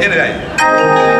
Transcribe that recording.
Ele é aí.